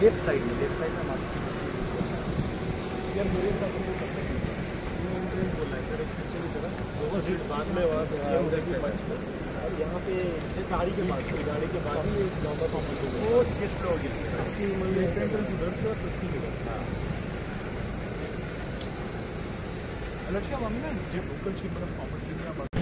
Left side में left side में यार मेरे हिसाब बोला है सर एक बाद में वहाँ से पास यहाँ पे गाड़ी के बाद गाड़ी के बाद ही। कॉम्पिटिशन वो किस पे होगी आपकी मतलब सेंट्रल उधर से और पश्चिम उधर हाँ। लक्ष्य मम्मी ना जे लोकल शीट मतलब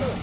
you